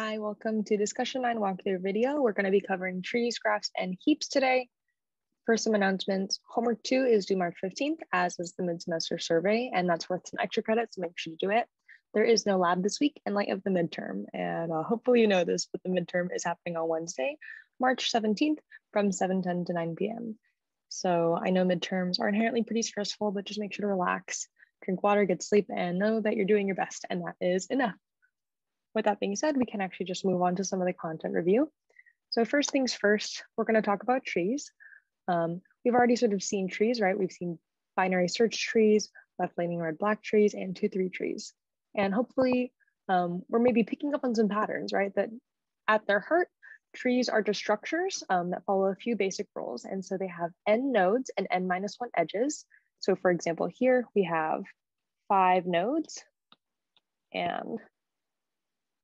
Hi, welcome to discussion nine walkthrough video. We're going to be covering trees, graphs, and heaps today. For some announcements, homework two is due March 15th, as is the mid-semester survey, and that's worth some extra credits, so make sure to do it. There is no lab this week in light of the midterm, and uh, hopefully you know this, but the midterm is happening on Wednesday, March 17th from 7.10 to 9 p.m. So I know midterms are inherently pretty stressful, but just make sure to relax, drink water, get sleep, and know that you're doing your best, and that is enough. With that being said, we can actually just move on to some of the content review. So first things first, we're going to talk about trees. Um, we've already sort of seen trees, right? We've seen binary search trees, left leaning red black trees, and two three trees. And hopefully um, we're maybe picking up on some patterns, right? That at their heart, trees are just structures um, that follow a few basic rules. And so they have n nodes and n minus one edges. So for example, here we have five nodes and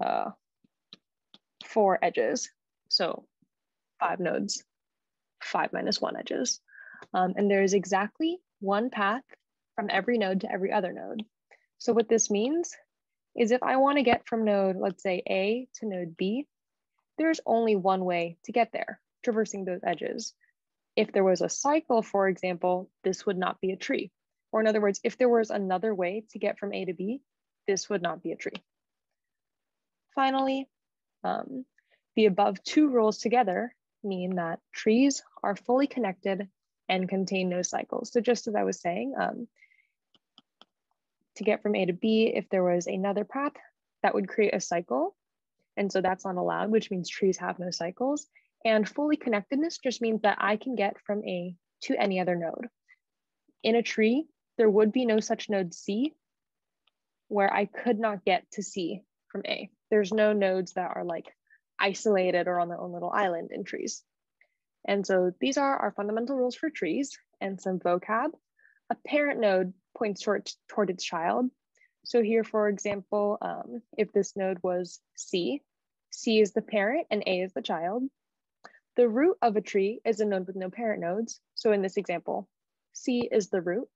uh, four edges. So five nodes, five minus one edges. Um, and there's exactly one path from every node to every other node. So what this means is if I want to get from node, let's say A to node B, there's only one way to get there, traversing those edges. If there was a cycle, for example, this would not be a tree. Or in other words, if there was another way to get from A to B, this would not be a tree. Finally, um, the above two rules together mean that trees are fully connected and contain no cycles. So just as I was saying, um, to get from A to B, if there was another path, that would create a cycle. And so that's not allowed, which means trees have no cycles. And fully connectedness just means that I can get from A to any other node. In a tree, there would be no such node C where I could not get to C from A there's no nodes that are like isolated or on their own little island in trees. And so these are our fundamental rules for trees and some vocab. A parent node points toward, toward its child. So here, for example, um, if this node was C, C is the parent and A is the child. The root of a tree is a node with no parent nodes. So in this example, C is the root.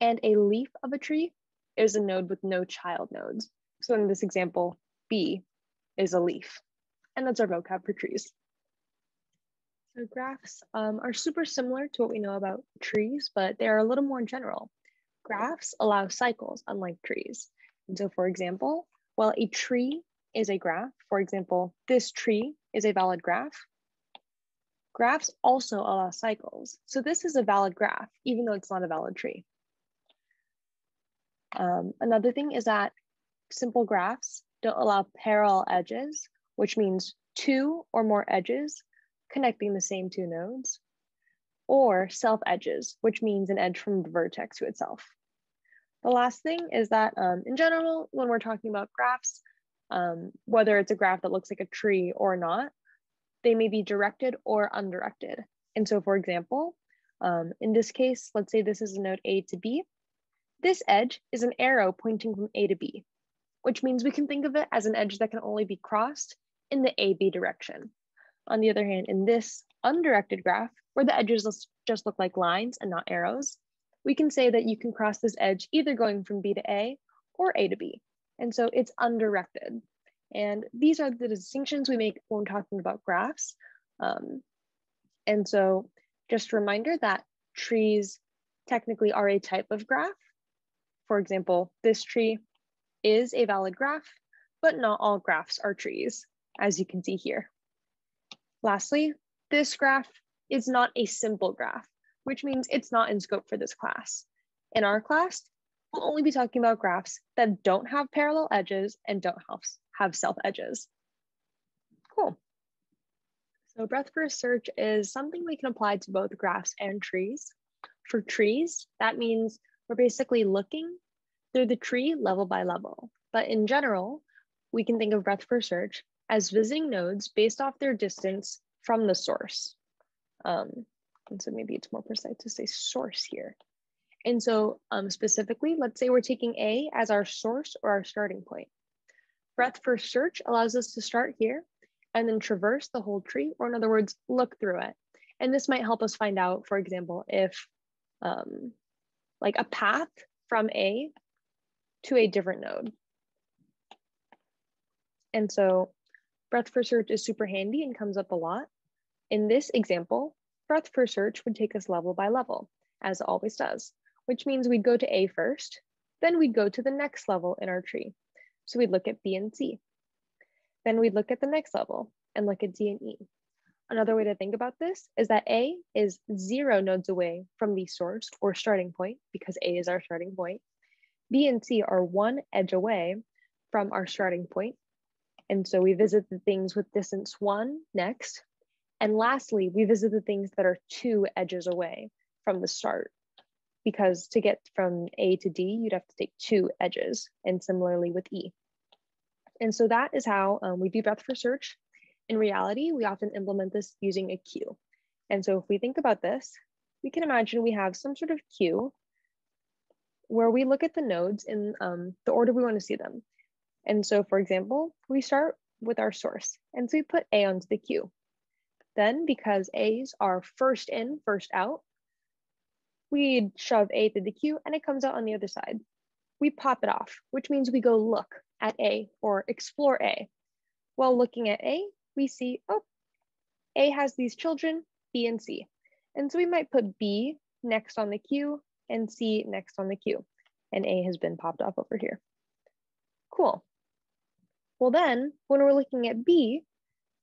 And a leaf of a tree is a node with no child nodes. So in this example, B is a leaf. And that's our vocab for trees. So graphs um, are super similar to what we know about trees, but they are a little more general. Graphs allow cycles, unlike trees. And so for example, while a tree is a graph, for example, this tree is a valid graph, graphs also allow cycles. So this is a valid graph, even though it's not a valid tree. Um, another thing is that simple graphs don't allow parallel edges, which means two or more edges connecting the same two nodes, or self edges, which means an edge from the vertex to itself. The last thing is that um, in general, when we're talking about graphs, um, whether it's a graph that looks like a tree or not, they may be directed or undirected. And so for example, um, in this case, let's say this is a node A to B. This edge is an arrow pointing from A to B which means we can think of it as an edge that can only be crossed in the AB direction. On the other hand, in this undirected graph, where the edges just look like lines and not arrows, we can say that you can cross this edge either going from B to A or A to B. And so it's undirected. And these are the distinctions we make when talking about graphs. Um, and so just a reminder that trees technically are a type of graph. For example, this tree is a valid graph, but not all graphs are trees, as you can see here. Lastly, this graph is not a simple graph, which means it's not in scope for this class. In our class, we'll only be talking about graphs that don't have parallel edges and don't have, self edges. Cool. So breadth first search is something we can apply to both graphs and trees. For trees, that means we're basically looking through the tree level by level. But in general, we can think of breadth first search as visiting nodes based off their distance from the source. Um, and so maybe it's more precise to say source here. And so um, specifically, let's say we're taking A as our source or our starting point. Breadth first search allows us to start here and then traverse the whole tree, or in other words, look through it. And this might help us find out, for example, if um, like a path from A to a different node. And so Breadth first search is super handy and comes up a lot. In this example, breadth first search would take us level by level, as it always does, which means we'd go to A first, then we'd go to the next level in our tree. So we'd look at B and C. Then we'd look at the next level and look at D and E. Another way to think about this is that A is zero nodes away from the source or starting point because A is our starting point. B and C are one edge away from our starting point. And so we visit the things with distance one next. And lastly, we visit the things that are two edges away from the start because to get from A to D, you'd have to take two edges and similarly with E. And so that is how um, we do breadth first search. In reality, we often implement this using a queue. And so if we think about this, we can imagine we have some sort of queue where we look at the nodes in um, the order we want to see them. And so for example, we start with our source. And so we put A onto the queue. Then because A's are first in, first out, we shove A through the queue and it comes out on the other side. We pop it off, which means we go look at A or explore A. While looking at A, we see, oh, A has these children, B and C. And so we might put B next on the queue and C next on the queue. And A has been popped off over here. Cool. Well then, when we're looking at B,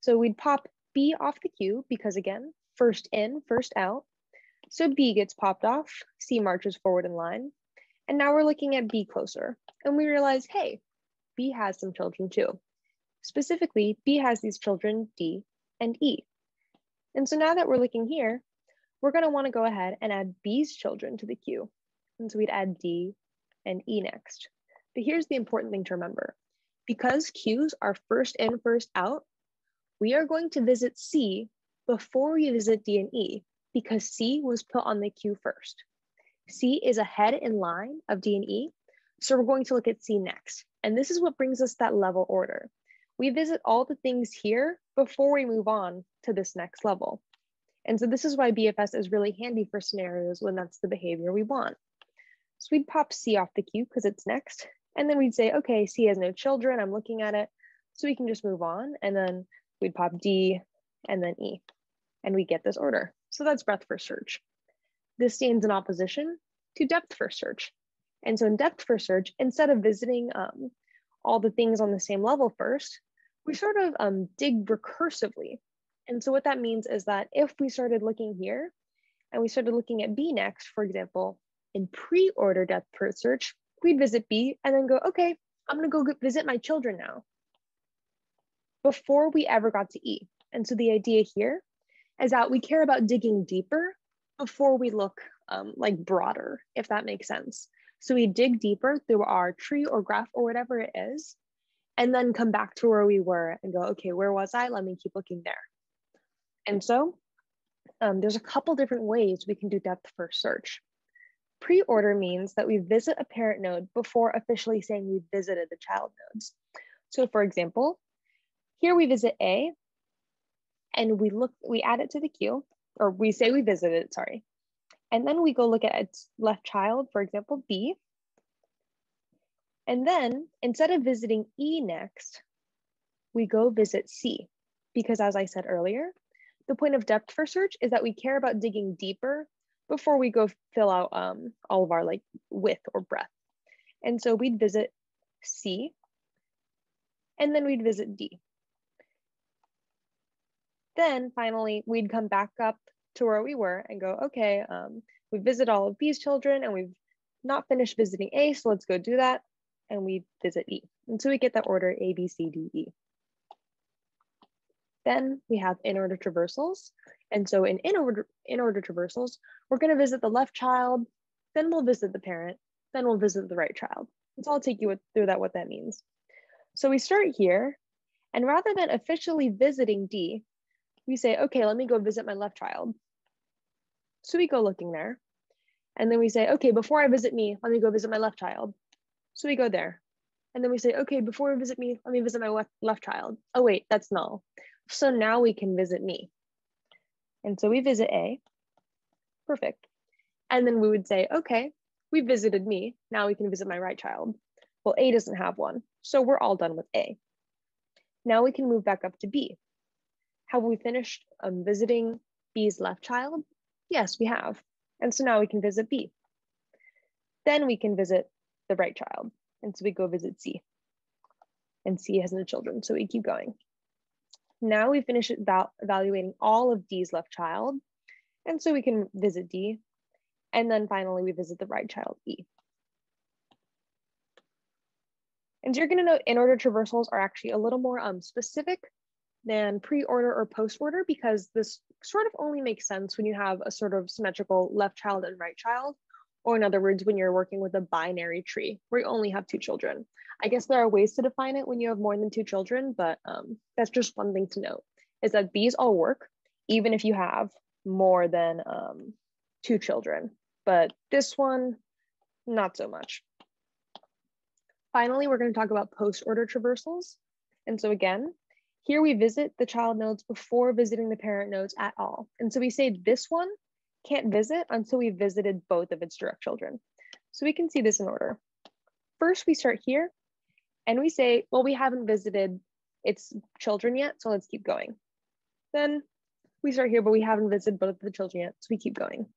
so we'd pop B off the queue because again, first in, first out. So B gets popped off, C marches forward in line. And now we're looking at B closer and we realize, hey, B has some children too. Specifically, B has these children, D and E. And so now that we're looking here, we're gonna wanna go ahead and add B's children to the queue. And so we'd add D and E next. But here's the important thing to remember. Because queues are first in, first out, we are going to visit C before we visit D and E because C was put on the queue first. C is ahead in line of D and E, so we're going to look at C next. And this is what brings us that level order. We visit all the things here before we move on to this next level. And so this is why BFS is really handy for scenarios when that's the behavior we want. So we'd pop C off the queue because it's next. And then we'd say, okay, C has no children. I'm looking at it. So we can just move on. And then we'd pop D and then E. And we get this order. So that's breadth first search. This stands in opposition to depth first search. And so in depth first search, instead of visiting um, all the things on the same level first, we sort of um, dig recursively. And so what that means is that if we started looking here and we started looking at B next, for example, in pre-order depth first search, we'd visit B and then go, okay, I'm gonna go visit my children now before we ever got to E. And so the idea here is that we care about digging deeper before we look um, like broader, if that makes sense. So we dig deeper through our tree or graph or whatever it is, and then come back to where we were and go, okay, where was I? Let me keep looking there. And so um, there's a couple different ways we can do depth first search. Pre-order means that we visit a parent node before officially saying we visited the child nodes. So for example, here we visit A and we look, we add it to the queue, or we say we visited it, sorry. And then we go look at its left child, for example, B. And then instead of visiting E next, we go visit C. Because as I said earlier, the point of depth first search is that we care about digging deeper before we go fill out um, all of our like width or breadth. And so we'd visit C, and then we'd visit D. Then finally, we'd come back up to where we were and go, okay, um, we visit all of B's children and we've not finished visiting A, so let's go do that. And we visit E. And so we get that order A, B, C, D, E. Then we have in order traversals. And so in in order, in order traversals, we're gonna visit the left child, then we'll visit the parent, then we'll visit the right child. So I'll take you through that, what that means. So we start here, and rather than officially visiting D, we say, okay, let me go visit my left child. So we go looking there. And then we say, okay, before I visit me, let me go visit my left child. So we go there. And then we say, okay, before we visit me, let me visit my left, left child. Oh, wait, that's null. So now we can visit me. And so we visit A. Perfect. And then we would say, okay, we visited me. Now we can visit my right child. Well, A doesn't have one. So we're all done with A. Now we can move back up to B. Have we finished um, visiting B's left child? Yes, we have. And so now we can visit B. Then we can visit the right child. And so we go visit C. And C has no children, so we keep going. Now we finish eval evaluating all of D's left child. And so we can visit D. And then finally we visit the right child, E. And you're gonna note in-order traversals are actually a little more um, specific than pre-order or post-order because this sort of only makes sense when you have a sort of symmetrical left child and right child, or in other words, when you're working with a binary tree where you only have two children. I guess there are ways to define it when you have more than two children, but um, that's just one thing to note is that these all work even if you have more than um, two children. But this one, not so much. Finally, we're going to talk about post-order traversals. And so again, here we visit the child nodes before visiting the parent nodes at all. And so we say this one can't visit until we've visited both of its direct children. So we can see this in order. First, we start here and we say, well, we haven't visited its children yet, so let's keep going. Then we start here, but we haven't visited both of the children yet, so we keep going.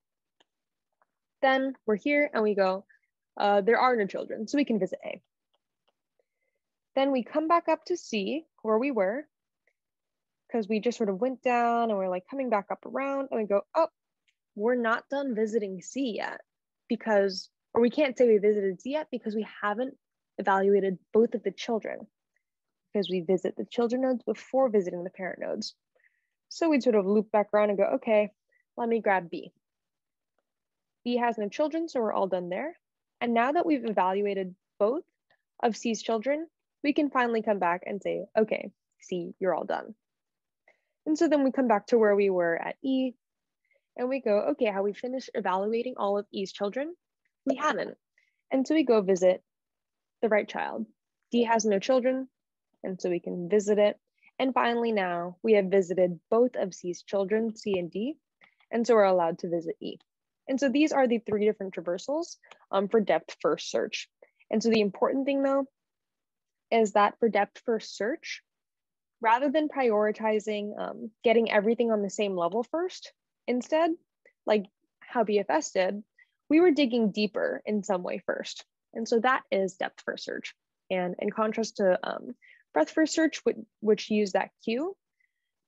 Then we're here and we go, uh, there are no children, so we can visit A. Then we come back up to C, where we were, because we just sort of went down and we're like coming back up around and we go, oh, we're not done visiting C yet because, or we can't say we visited C yet because we haven't evaluated both of the children because we visit the children nodes before visiting the parent nodes. So we'd sort of loop back around and go, okay, let me grab B. B has no children, so we're all done there. And now that we've evaluated both of C's children, we can finally come back and say, okay, C, you're all done. And so then we come back to where we were at E and we go, okay, have we finished evaluating all of E's children? We haven't. And so we go visit the right child. D has no children, and so we can visit it. And finally now we have visited both of C's children, C and D, and so we're allowed to visit E. And so these are the three different traversals um, for depth first search. And so the important thing though, is that for depth first search, rather than prioritizing um, getting everything on the same level first, instead, like how BFS did, we were digging deeper in some way first. And so that is depth first search. And in contrast to um, breadth first search, which, which use that queue,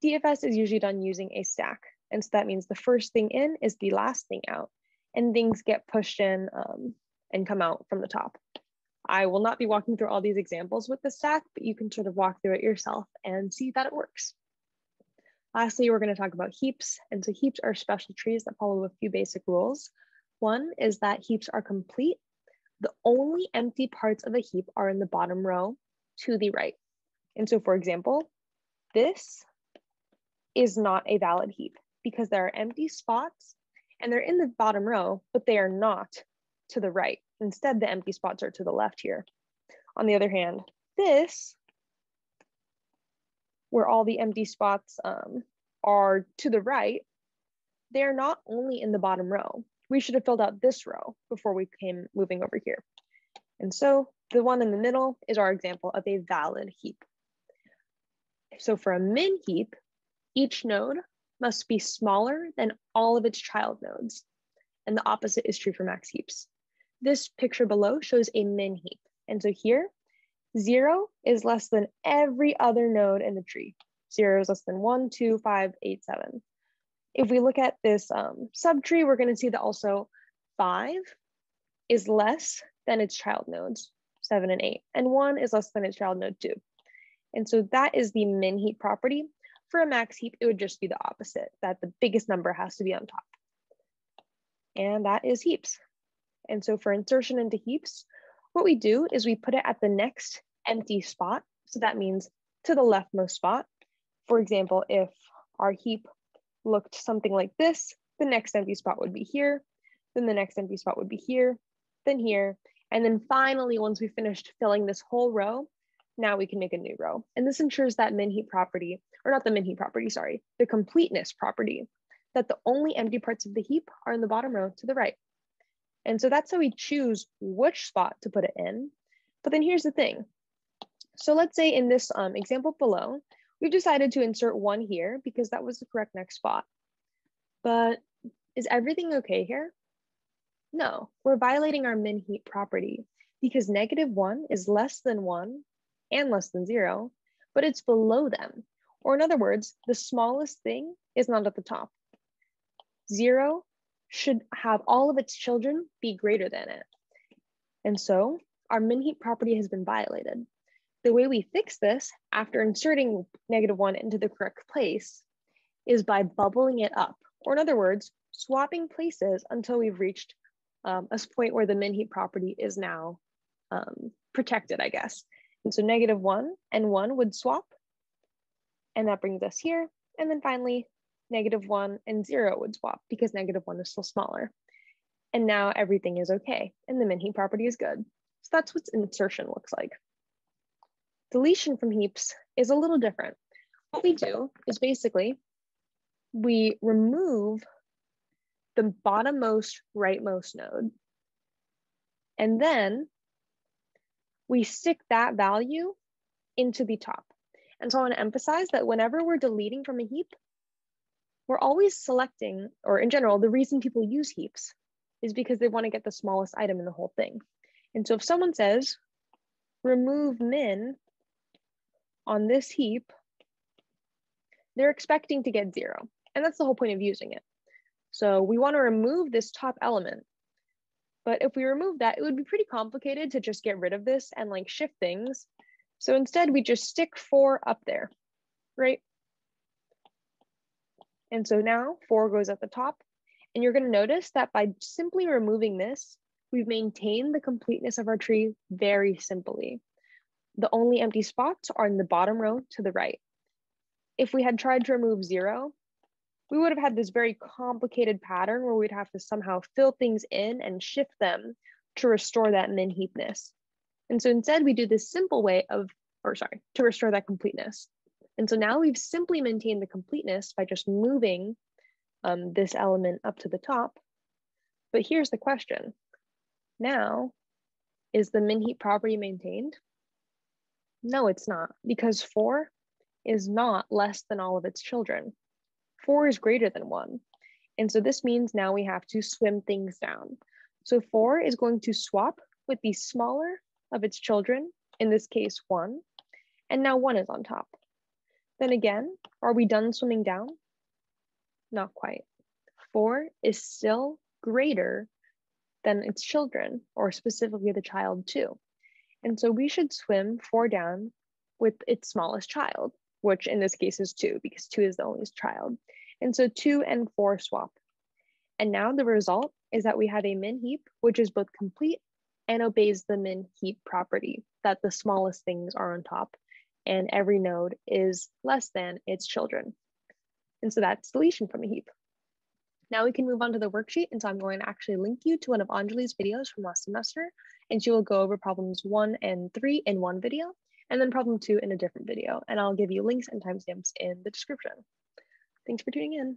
DFS is usually done using a stack. And so that means the first thing in is the last thing out, and things get pushed in um, and come out from the top. I will not be walking through all these examples with the stack, but you can sort of walk through it yourself and see that it works. Lastly, we're going to talk about heaps. And so heaps are special trees that follow a few basic rules. One is that heaps are complete. The only empty parts of a heap are in the bottom row to the right. And so for example, this is not a valid heap because there are empty spots and they're in the bottom row, but they are not to the right. Instead, the empty spots are to the left here. On the other hand, this, where all the empty spots um, are to the right, they're not only in the bottom row. We should have filled out this row before we came moving over here. And so the one in the middle is our example of a valid heap. So for a min heap, each node must be smaller than all of its child nodes. And the opposite is true for max heaps. This picture below shows a min heap. And so here, zero is less than every other node in the tree. Zero is less than one, two, five, eight, seven. If we look at this um, subtree, we're gonna see that also five is less than its child nodes, seven and eight, and one is less than its child node two. And so that is the min heap property. For a max heap, it would just be the opposite, that the biggest number has to be on top. And that is heaps. And so for insertion into heaps, what we do is we put it at the next empty spot. So that means to the leftmost spot. For example, if our heap looked something like this, the next empty spot would be here, then the next empty spot would be here, then here, and then finally, once we finished filling this whole row, now we can make a new row. And this ensures that min heap property, or not the min heap property, sorry, the completeness property, that the only empty parts of the heap are in the bottom row to the right. And so that's how we choose which spot to put it in. But then here's the thing. So let's say in this um, example below, we've decided to insert one here because that was the correct next spot. But is everything okay here? No, we're violating our min heap property because negative one is less than one and less than zero, but it's below them. Or in other words, the smallest thing is not at the top. Zero should have all of its children be greater than it. And so our min heap property has been violated. The way we fix this after inserting negative one into the correct place is by bubbling it up. Or in other words, swapping places until we've reached um, a point where the min heap property is now um, protected, I guess. And so negative one and one would swap. And that brings us here. And then finally, negative one and zero would swap because negative one is still smaller. And now everything is okay and the min heap property is good. So that's what insertion looks like. Deletion from heaps is a little different. What we do is basically we remove the bottommost rightmost node. And then we stick that value into the top. And so I want to emphasize that whenever we're deleting from a heap, we're always selecting, or in general, the reason people use heaps is because they want to get the smallest item in the whole thing. And so if someone says, remove min on this heap, they're expecting to get zero. And that's the whole point of using it. So we want to remove this top element. But if we remove that, it would be pretty complicated to just get rid of this and like shift things. So instead we just stick four up there, right? And so now four goes at the top. And you're gonna notice that by simply removing this, we've maintained the completeness of our tree very simply. The only empty spots are in the bottom row to the right. If we had tried to remove zero, we would have had this very complicated pattern where we'd have to somehow fill things in and shift them to restore that min heapness. And so instead we do this simple way of, or sorry, to restore that completeness. And so now we've simply maintained the completeness by just moving um, this element up to the top. But here's the question. Now, is the min heap property maintained? No, it's not, because four is not less than all of its children. Four is greater than one. And so this means now we have to swim things down. So four is going to swap with the smaller of its children, in this case one, and now one is on top. Then again, are we done swimming down? Not quite. Four is still greater than its children, or specifically the child two. And so we should swim four down with its smallest child, which in this case is two, because two is the only child. And so two and four swap. And now the result is that we have a min heap, which is both complete and obeys the min heap property, that the smallest things are on top and every node is less than its children. And so that's deletion from a heap. Now we can move on to the worksheet. And so I'm going to actually link you to one of Anjali's videos from last semester, and she will go over problems one and three in one video, and then problem two in a different video. And I'll give you links and timestamps in the description. Thanks for tuning in.